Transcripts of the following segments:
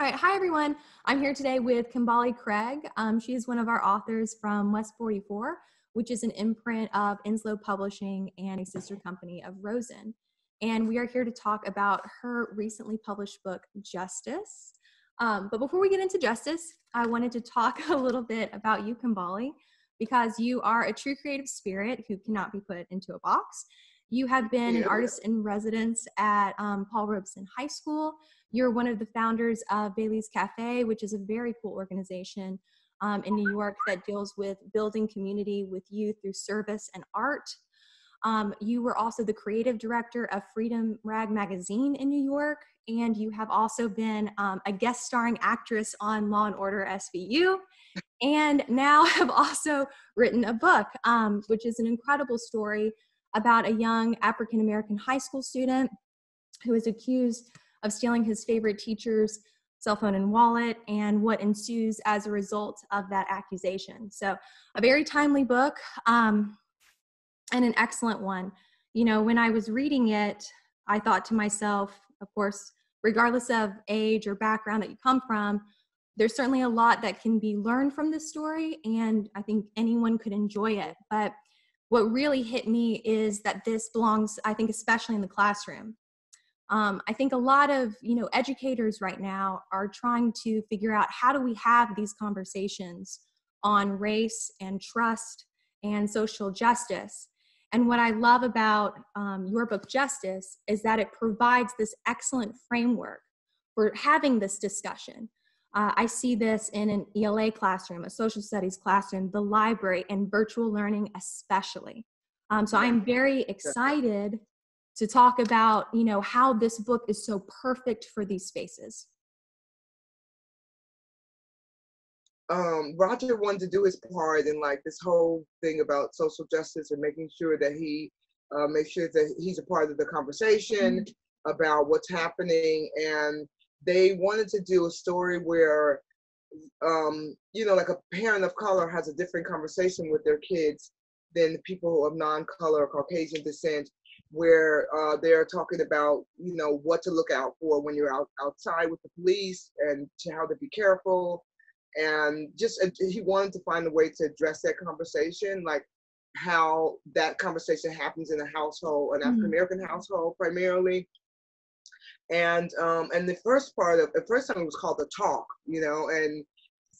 All right, hi everyone. I'm here today with Kymbali Craig. Um, she is one of our authors from West 44, which is an imprint of Enslow Publishing and a sister company of Rosen. And we are here to talk about her recently published book, Justice. Um, but before we get into Justice, I wanted to talk a little bit about you, Kymbali, because you are a true creative spirit who cannot be put into a box. You have been an artist in residence at um, Paul Robeson High School. You're one of the founders of Bailey's Cafe, which is a very cool organization um, in New York that deals with building community with youth through service and art. Um, you were also the creative director of Freedom Rag Magazine in New York, and you have also been um, a guest starring actress on Law and Order SVU, and now have also written a book, um, which is an incredible story about a young African American high school student who is accused of stealing his favorite teacher's cell phone and wallet and what ensues as a result of that accusation. So, a very timely book um, and an excellent one. You know, when I was reading it, I thought to myself, of course, regardless of age or background that you come from, there's certainly a lot that can be learned from this story, and I think anyone could enjoy it. But what really hit me is that this belongs, I think, especially in the classroom um, i think a lot of you know educators right now are trying to figure out how do we have these conversations on race and trust and social justice. And what i love about um, your book justice is that it provides this excellent framework for having this discussion. Uh, i see this in an ela classroom a social studies classroom the library and virtual learning especially. Um, so i'm very excited to talk about you know how this book is so perfect for these spaces um, Roger wanted to do his part in like this whole thing about social justice and making sure that he uh, makes sure that he's a part of the conversation mm-hmm. about what's happening. And they wanted to do a story where, um, you know, like a parent of color has a different conversation with their kids than people of non-color or Caucasian descent where uh, they're talking about you know what to look out for when you're out outside with the police and to how to be careful and just uh, he wanted to find a way to address that conversation like how that conversation happens in a household an mm-hmm. african american household primarily and um and the first part of the first time it was called the talk you know and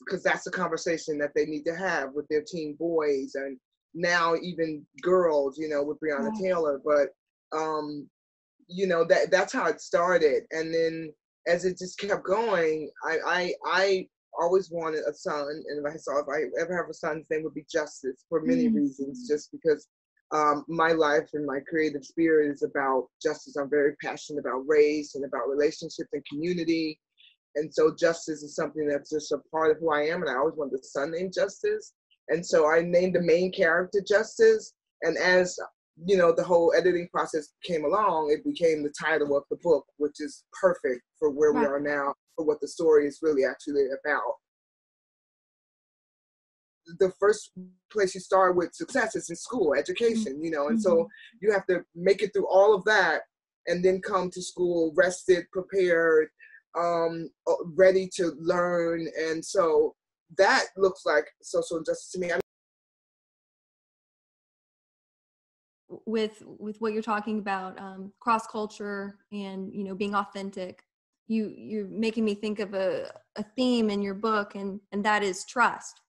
because that's the conversation that they need to have with their teen boys and now even girls, you know, with Breonna Taylor. But um, you know that that's how it started, and then as it just kept going, I I, I always wanted a son, and if I saw if I ever have a son, his name would be Justice for many mm-hmm. reasons, just because. Um, my life and my creative spirit is about justice. I'm very passionate about race and about relationships and community. And so justice is something that's just a part of who I am. And I always wanted a son named Justice. And so I named the main character Justice. And as you know, the whole editing process came along, it became the title of the book, which is perfect for where we are now, for what the story is really actually about. The first place you start with success is in school, education, you know, and mm-hmm. so you have to make it through all of that and then come to school rested, prepared, um, ready to learn. And so that looks like social injustice to me. I with with what you're talking about um, cross culture and you know being authentic you you're making me think of a, a theme in your book and and that is trust.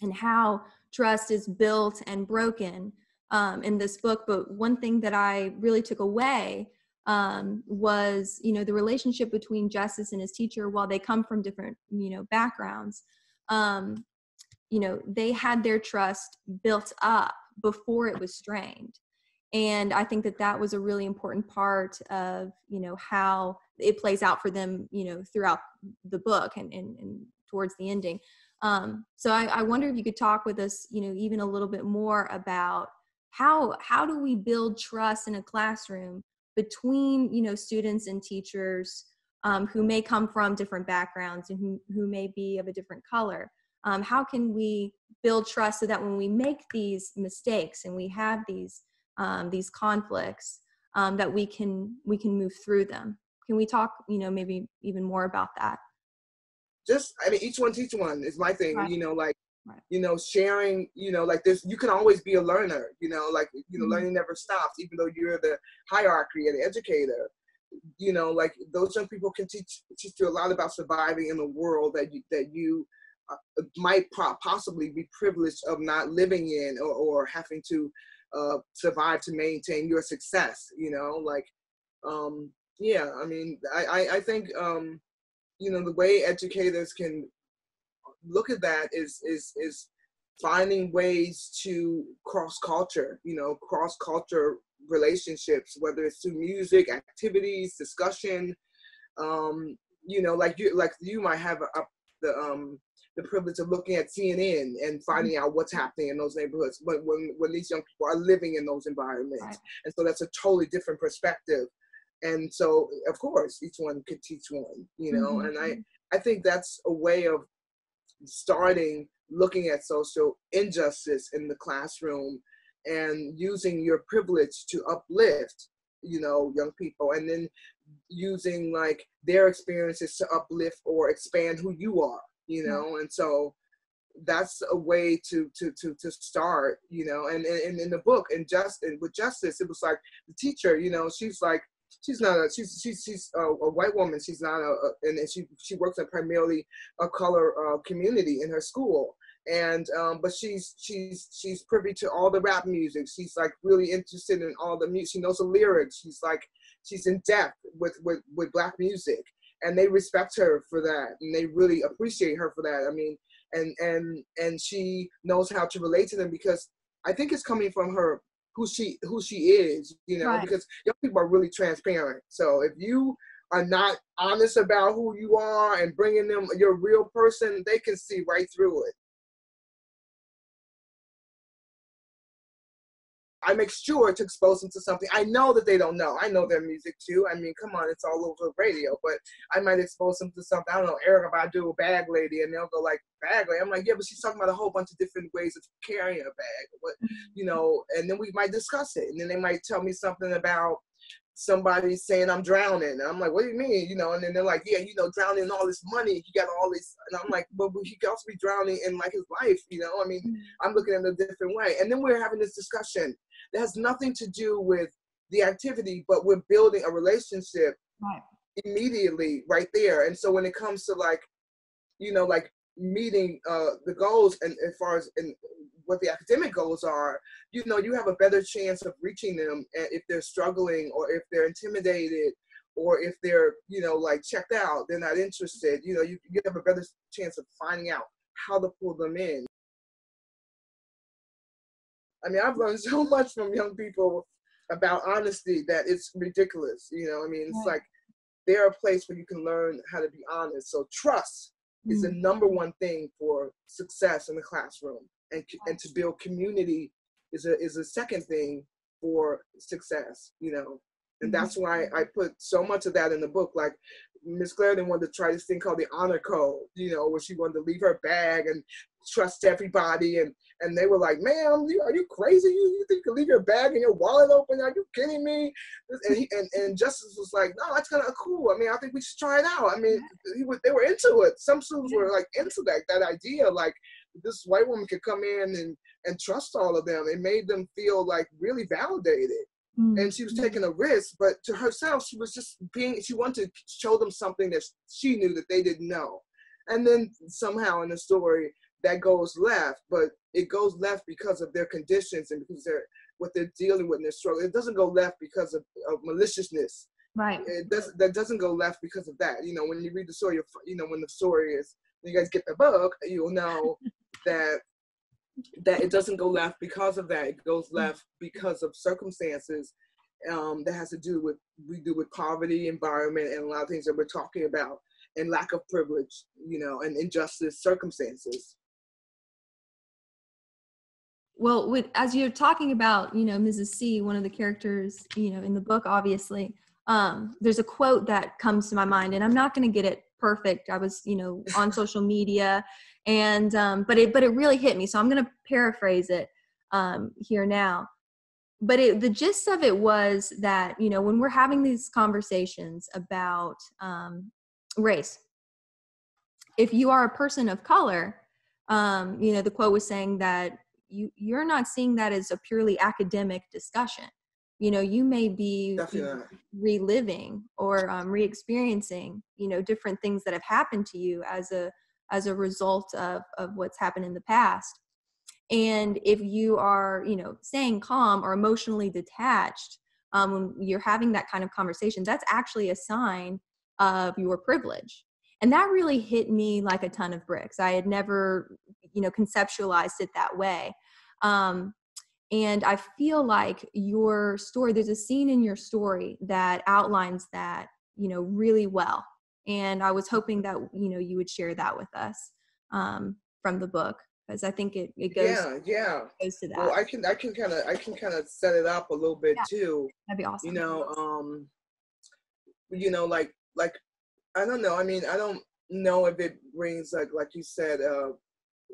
And how trust is built and broken um, in this book. But one thing that i really took away um, was you know the relationship between justice and his teacher while they come from different you know backgrounds um, you know they had their trust built up before it was strained. And i think that that was a really important part of you know how it plays out for them you know throughout the book and, and, and towards the ending. Um, so I, I wonder if you could talk with us you know even a little bit more about how how do we build trust in a classroom between you know students and teachers um, who may come from different backgrounds and who, who may be of a different color um, how can we build trust so that when we make these mistakes and we have these um, these conflicts um, that we can we can move through them can we talk you know maybe even more about that just I mean each one teach one is my thing. Right. You know, like Right. you know, sharing, you know, like this you can always be a learner, you know, like you know, Mhm. learning never stops, even though you're the hierarchy and the educator. You know, like those young people can teach teach you a lot about surviving in a world that you that you might possibly be privileged of not living in or, or having to uh, survive to maintain your success. You know, like um, yeah, I mean, I I, I think um, you know the way educators can look at that is is is finding ways to cross culture you know cross culture relationships whether it's through music activities discussion um you know like you like you might have a, a, the um the privilege of looking at CNN and finding out what's happening in those neighborhoods but when when these young people are living in those environments. Right. and so that's a totally different perspective. And so of course each one could teach one you know Mhm. and i i think that's a way of starting looking at social injustice in the classroom and using your privilege to uplift you know young people and then using like their experiences to uplift or expand who you are you know and so that's a way to to to to start you know and and in the book and just and with justice it was like the teacher you know she's like she's not a she's she's she's a, a white woman she's not a, a and she she works in primarily a color uh, community in her school. And um but she's she's she's privy to all the rap music she's like really interested in all the music she knows the lyrics she's like she's in depth with with with black music and they respect her for that and they really appreciate her for that. I mean and and and she knows how to relate to them because i think it's coming from her who she who she is you know Right. because young people are really transparent. So if you are not honest about who you are and bringing them your real person they can see right through it I make sure to expose them to something. I know that they don't know. I know their music too. I mean, come on, it's all over the radio. But I might expose them to something. I don't know, Eric Erykah Badu, bag lady, and they'll go like bag lady. I'm like, yeah, but she's talking about a whole bunch of different ways of carrying a bag. What mm-hmm. you know, and then we might discuss it, and then they might tell me something about somebody saying I'm drowning. And I'm like, what do you mean? You know, and then they're like, yeah, you know, drowning in all this money. He got all this, and I'm like, but he could also be drowning in like his life. You know, I mean, mm-hmm. I'm looking at it a different way. And then we're having this discussion that has nothing to do with the activity, but we're building a relationship Right. immediately right there. And so when it comes to like, you know, like meeting uh, the goals and as far as and what the academic goals are, you know, you have a better chance of reaching them and if they're struggling or if they're intimidated or if they're, you know, like checked out, they're not interested, you know, you, you have a better chance of finding out how to pull them in. I mean, I've learned so much from young people about honesty that it's ridiculous. You know, I mean, it's Right. like they're a place where you can learn how to be honest. So trust is the number one thing for success in the classroom, and and to build community is a is a second thing for success. You know, and Mhm. that's why I put so much of that in the book. Like Miss Clarendon wanted to try this thing called the honor code. You know, where she wanted to leave her bag and trust everybody and and they were like, "Ma'am, you, are you crazy? You, you think you can leave your bag and your wallet open? Are you kidding me?" And he, and, and Justice was like, "No, that's kind of cool. I mean, I think we should try it out. I mean, he was, they were into it. Some students were like into that that idea, like this white woman could come in and and trust all of them. It made them feel like really validated. Mm. And she was taking a risk, but to herself, she was just being. She wanted to show them something that she knew that they didn't know. And then somehow in the story that goes left, but it goes left because of their conditions and because they're what they're dealing with in their struggle. It doesn't go left because of, of maliciousness. Right. It does that doesn't go left because of that. You know, when you read the story, you know when the story is when you guys get the book, you'll know that that it doesn't go left because of that. It goes left because of circumstances um, that has to do with we do with poverty, environment, and a lot of things that we're talking about, and lack of privilege, you know, and injustice circumstances. Well, with as you're talking about, you know, Mrs. C, one of the characters, you know, in the book, obviously, um, there's a quote that comes to my mind, and I'm not going to get it perfect. I was, you know, on social media, and um, but it but it really hit me, so I'm going to paraphrase it um, here now. But it, the gist of it was that you know when we're having these conversations about um, race, if you are a person of color, um, you know, the quote was saying that you you're not seeing that as a purely academic discussion. You know, you may be Definitely. reliving or um, re-experiencing, you know, different things that have happened to you as a as a result of of what's happened in the past. And if you are, you know, staying calm or emotionally detached um, when you're having that kind of conversation, that's actually a sign of your privilege. And that really hit me like a ton of bricks. I had never you know conceptualized it that way. Um, and i feel like your story there's a scene in your story that outlines that you know really well and i was hoping that you know you would share that with us um, from the book because i think it, it goes yeah yeah. goes to that. Well i can i can kind of i can kind of set it up a little bit Yeah. too that'd be awesome. you know um you know like like i don't know i mean i don't know if it brings like like you said uh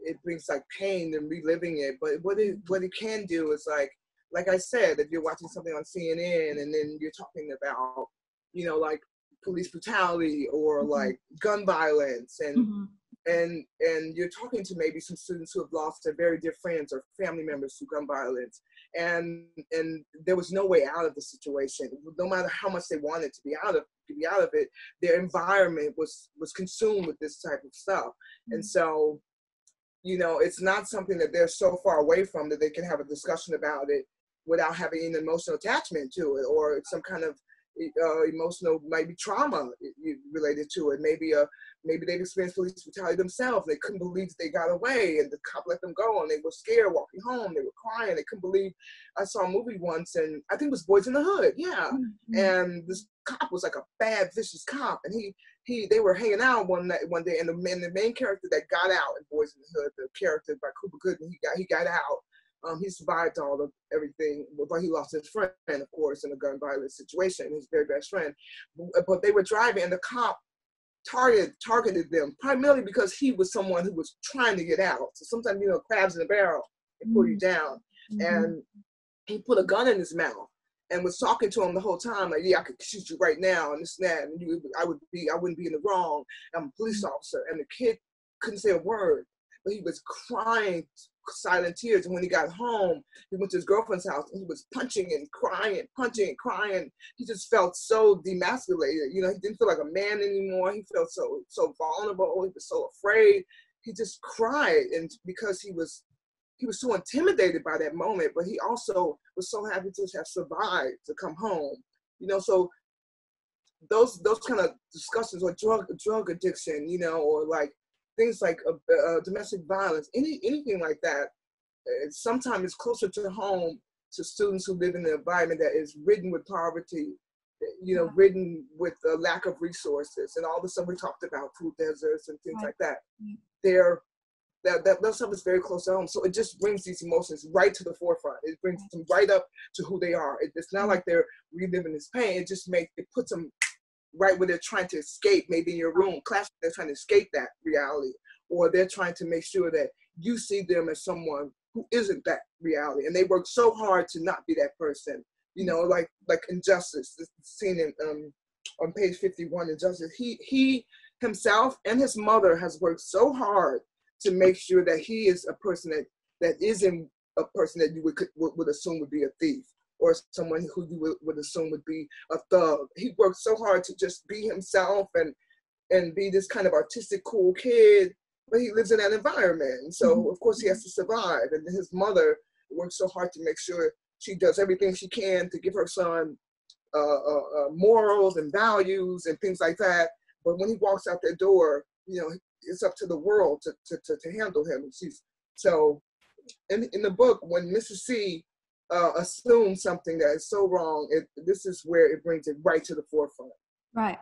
it brings like pain and reliving it but what it what it can do is like like i said if you're watching something on cnn and then you're talking about you know like police brutality or Mhm. like gun violence and Mhm. and and you're talking to maybe some students who have lost their very dear friends or family members to gun violence and and there was no way out of the situation no matter how much they wanted to be out of to be out of it their environment was was consumed with this type of stuff and so you know it's not something that they're so far away from that they can have a discussion about it without having an emotional attachment to it or some kind of uh, emotional maybe trauma related to it maybe a maybe they've experienced police brutality themselves. They couldn't believe they got away and the cop let them go and they were scared walking home. They were crying. They couldn't believe. I saw a movie once and I think it was Boys in the Hood. Yeah. Mhm. And this cop was like a bad, vicious cop. And he, he, they were hanging out one night, one day and the, man, the main character that got out in Boys in the Hood, the character by Cooper Goodman, he got, he got out. Um, he survived all of everything, but he lost his friend, of course, in a gun violence situation, his very best friend. But, they were driving, and the cop targeted targeted them primarily because he was someone who was trying to get out. So sometimes you know, crabs in a barrel they pull you down, Mhm. and he put a gun in his mouth and was talking to him the whole time, like, "Yeah, I could shoot you right now," and this and that, and you, I would be, I wouldn't be in the wrong. I'm a police officer, and the kid couldn't say a word, but he was crying silent tears. And when he got home, he went to his girlfriend's house, and he was punching and crying, punching and crying. He just felt so demasculated. You know, he didn't feel like a man anymore. He felt so so vulnerable. He was so afraid. He just cried, and because he was he was so intimidated by that moment, but he also was so happy to have survived to come home. You know, so those those kind of discussions or drug drug addiction, you know, or like things like uh, uh, domestic violence, any anything like that, uh, sometimes it's closer to home to students who live in an environment that is ridden with poverty, you know, Yeah. ridden with a lack of resources and all the stuff we talked about, food deserts and things Right. like that. Mm. They're that, that that stuff is very close to home. So it just brings these emotions right to the forefront. It brings them right up to who they are. It, it's not like they're reliving this pain. It just makes it puts them right where they're trying to escape. Maybe in your room, class, they're trying to escape that reality, or they're trying to make sure that you see them as someone who isn't that reality, and they work so hard to not be that person. You know, like like injustice. This scene in um on page fifty one, injustice. He he himself and his mother has worked so hard to make sure that he is a person that that isn't a person that you would, would assume would be a thief or someone who you would, would assume would be a thug. He worked so hard to just be himself and and be this kind of artistic cool kid, but he lives in that environment. So Mhm. of course he has to survive. And his mother works so hard to make sure she does everything she can to give her son uh, uh, uh, morals and values and things like that. But when he walks out that door, you know, it's up to the world to, to, to, to handle him. She's so in, in the book, when Mrs. C uh, assumes something that is so wrong, it, this is where it brings it right to the forefront. right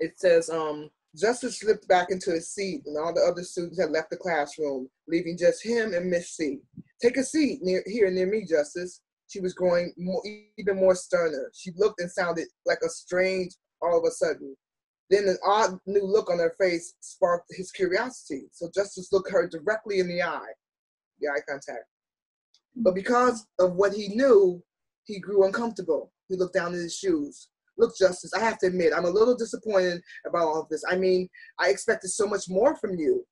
It says, um, Justice slipped back into his seat, and all the other students had left the classroom, leaving just him and Miss C. Take a seat near here near me, Justice. She was growing more, even more sterner. She looked and sounded like a strange all of a sudden. Then an odd new look on her face sparked his curiosity. So Justice looked her directly in the eye, the eye contact. But because of what he knew, he grew uncomfortable. He looked down at his shoes. look, Justice, I have to admit, I'm a little disappointed about all of this. I mean, I expected so much more from you.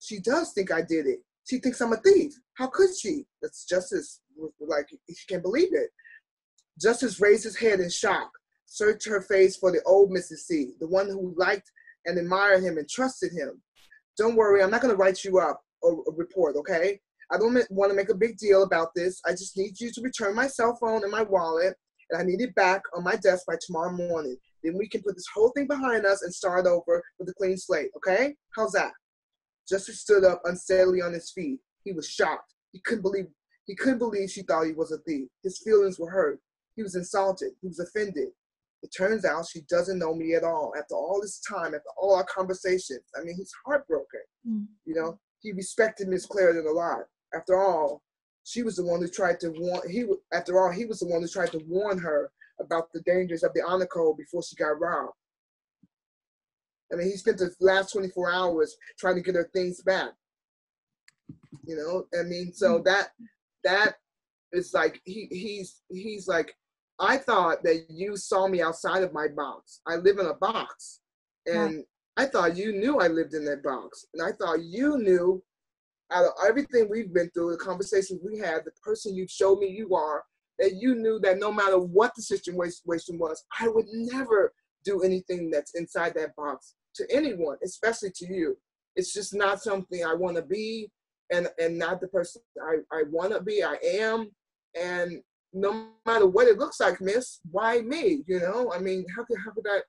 She does think I did it. She thinks I'm a thief. How could she? That's Justice, like, she can't believe it. Justice raised his head in shock, searched her face for the old Mrs. C, the one who liked and admired him and trusted him. Don't worry, I'm not going to write you up a, a report, okay? I don't want to make a big deal about this. I just need you to return my cell phone and my wallet, and I need it back on my desk by tomorrow morning. Then we can put this whole thing behind us and start over with a clean slate, okay? How's that? Justice stood up unsteadily on his feet. He was shocked. He couldn't believe he couldn't believe she thought he was a thief. His feelings were hurt. He was insulted. He was offended. It turns out she doesn't know me at all. After all this time, after all our conversations, I mean, he's heartbroken. Mm. You know, he respected Miss Clarendon a lot. After all, she was the one who tried to warn. He, after all, he was the one who tried to warn her about the dangers of the honor code before she got robbed. I mean, he spent the last 24 hours trying to get her things back. You know, I mean, so mm. that that is like he he's he's like I thought that you saw me outside of my box. I live in a box. And right. I thought you knew I lived in that box. And I thought you knew out of everything we've been through, the conversations we had, the person you showed me you are, that you knew that no matter what the situation was, I would never do anything that's inside that box to anyone, especially to you. It's just not something I want to be and and not the person I, I want to be. I am. And no matter what it looks like, miss, why me? You know, I mean, how could how could I,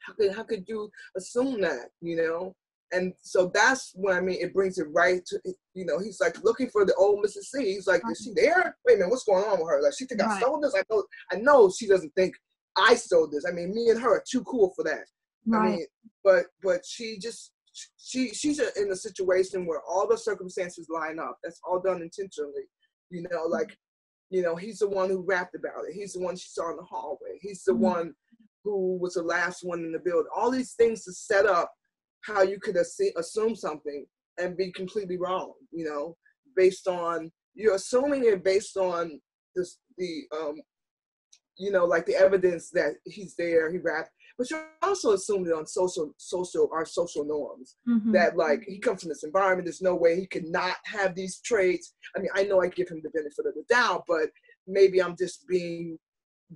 how could how could you assume that, you know? And so that's what I mean it brings it right to you know, he's like looking for the old Mrs. C. He's like, is she there? Wait a minute, what's going on with her? Like she think right. I stole this? I know I know she doesn't think I stole this. I mean, me and her are too cool for that. Right. I mean, but but she just she she's in a situation where all the circumstances line up. That's all done intentionally. You know, like you know, he's the one who rapped about it. He's the one she saw in the hallway. He's the mm-hmm. one who was the last one in the building. All these things to set up how you could assume something and be completely wrong, you know, based on, you're assuming it based on this, the, um, you know, like the evidence that he's there, he rapped, but you're also assuming on social, social, our social norms mm-hmm. that like he comes from this environment. There's no way he could not have these traits. I mean, I know I give him the benefit of the doubt, but maybe I'm just being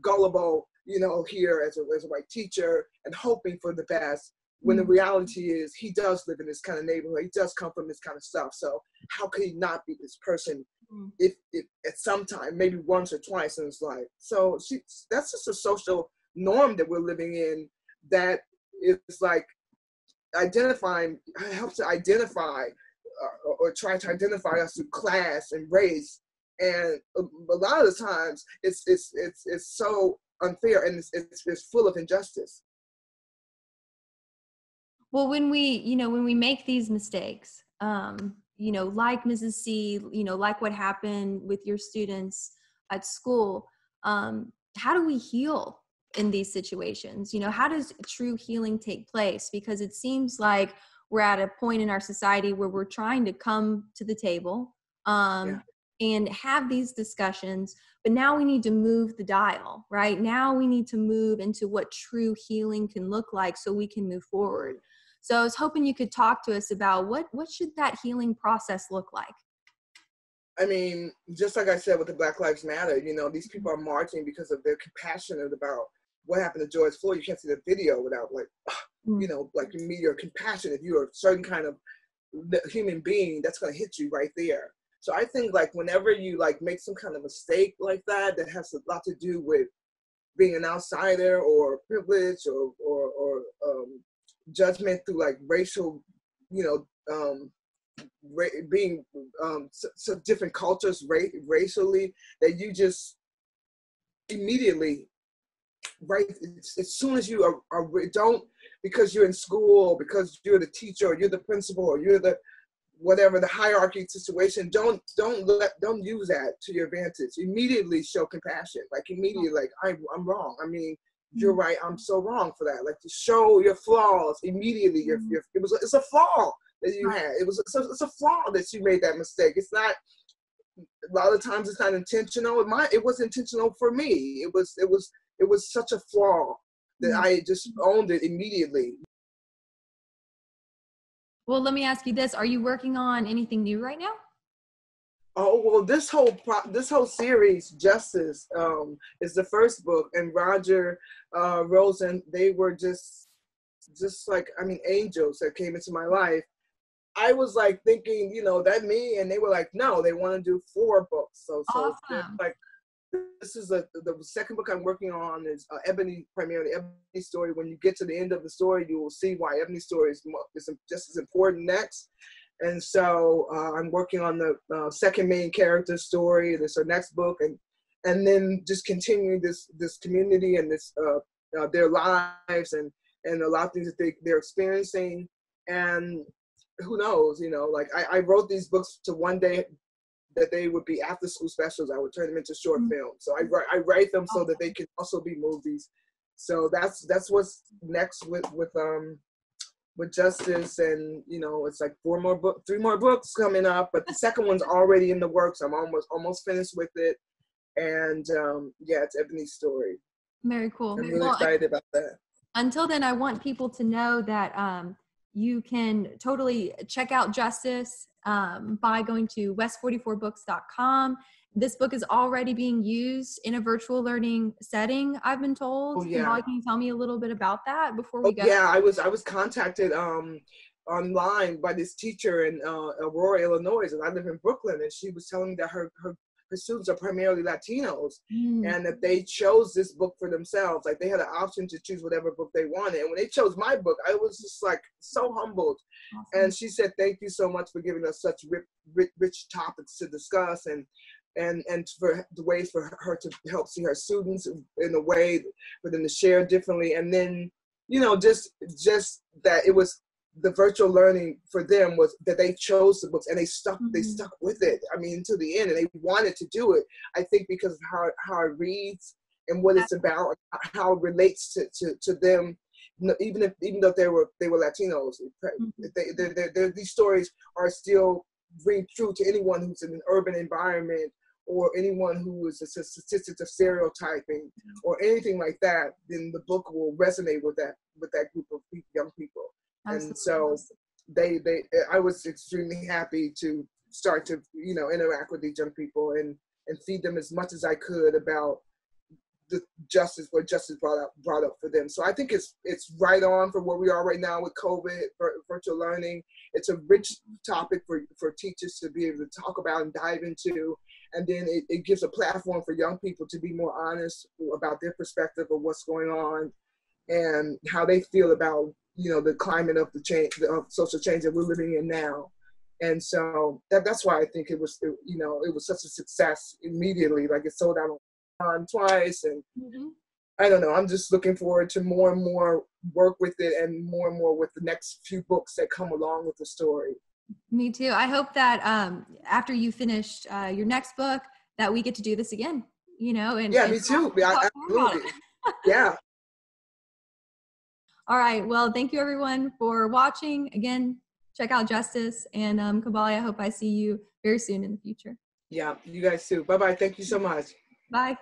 gullible, you know, here as a, as a white teacher and hoping for the best. When the reality is, he does live in this kind of neighborhood. He does come from this kind of stuff. So how could he not be this person mm-hmm. if, if at some time, maybe once or twice in his life? So she, that's just a social norm that we're living in that is like identifying helps to identify uh, or try to identify us through class and race and a, a, lot of the times it's it's it's it's so unfair and it's, it's, it's full of injustice well when we you know when we make these mistakes um you know like mrs c you know like what happened with your students at school um how do we heal in these situations? You know how does true healing take place? Because it seems like we're at a point in our society where we're trying to come to the table um, yeah. and have these discussions but now we need to move the dial right? Now we need to move into what true healing can look like so we can move forward so i was hoping you could talk to us about what what should that healing process look like I mean, just like I said with the Black Lives Matter, you know, these people are marching because of they're compassionate about what happened to George Floyd, you can't see the video without like, mm. you know, like your compassion. If you're a certain kind of human being, that's gonna hit you right there. So I think like whenever you like make some kind of mistake like that, that has a lot to do with being an outsider or privilege or or, or um, judgment through like racial, you know, um, ra- being um, so, so different cultures ra- racially that you just immediately right as soon as you are, are, don't because you're in school or because you're the teacher or you're the principal or you're the whatever the hierarchy situation don't don't let don't use that to your advantage. Immediately show compassion. Like immediately like I, i'm wrong. I mean you're mm-hmm. right i'm so wrong for that like to show your flaws immediately your, mm-hmm. your it was it's a flaw that you had it was a, it's a flaw that you made that mistake it's not a lot of times it's not intentional it might it was intentional for me it was it was it was such a flaw that Mhm. I just owned it immediately. Well, let me ask you this: Are you working on anything new right now? Oh well, this whole pro- this whole series, Justice, um, is the first book, and Roger, uh, Rosen, they were just, just like I mean, angels that came into my life. I was like thinking, you know, that me, and they were like, no, they want to do four books. So, so Awesome. like this is a, the second book I'm working on is uh, Ebony, primarily Ebony story. When you get to the end of the story, you will see why Ebony story is, is just as important next. And so uh, I'm working on the uh, second main character story. This is our next book, and and then just continuing this this community and this uh, uh, their lives and and a lot of things that they they're experiencing. And who knows, you know, like I, I wrote these books to one day that they would be after school specials. I would turn them into short Mhm. films. So I write I write them so that they can also be movies. So that's that's what's next with with um with justice and you know it's like four more book three more books coming up but the second one's already in the works i'm almost almost finished with it and um yeah it's ebony's story Very cool. i'm really Well, excited about that until then, I want people to know that um, you can totally check out Justice um, by going to west44books.com. This book is already being used in a virtual learning setting, I've been told. Oh, yeah. Molly, Can you tell me a little bit about that before oh, we go? yeah i was i was contacted um online by this teacher in uh, aurora illinois and i live in brooklyn and she was telling me that her her her students are primarily latinos Mm, and that they chose this book for themselves like they had an option to choose whatever book they wanted and when they chose my book i was just like so humbled awesome. and she said thank you so much for giving us such rich, rich, rich topics to discuss and and and for the ways for her to help see her students in a way for them to share differently and then you know just just that it was the virtual learning for them was that they chose the books and they stuck they Mhm. stuck with it i mean to the end and they wanted to do it i think because of how how it reads and what it's about how it relates to to, to them even if even though they were they were latinos Mhm. they, they, they, they, these stories are still ring true to anyone who's in an urban environment or anyone who is a statistic of stereotyping or anything like that, then the book will resonate with that with that group of young people. And so they they I was extremely happy to start to you know interact with these young people and and feed them as much as I could about the justice what justice brought up brought up for them. So I think it's it's right on for where we are right now with COVID vir- virtual learning. It's a rich topic for for teachers to be able to talk about and dive into, and then it, it gives a platform for young people to be more honest about their perspective of what's going on and how they feel about you know the climate of the change of social change that we're living in now. And so that, that's why I think it was, you know, it was such a success immediately. Like it sold out on twice and Mhm. I don't know. I'm just looking forward to more and more work with it and more and more with the next few books that come along with the story. Me too. I hope that um, after you finish uh, your next book, that we get to do this again. You know, and Yeah, and me too. talk- Yeah, talk more absolutely. Yeah. All right. Well, thank you everyone for watching. Again, check out Justice and um, Kabali. I hope I see you very soon in the future. Yeah. You guys too. Bye bye. Thank you so much. Bye.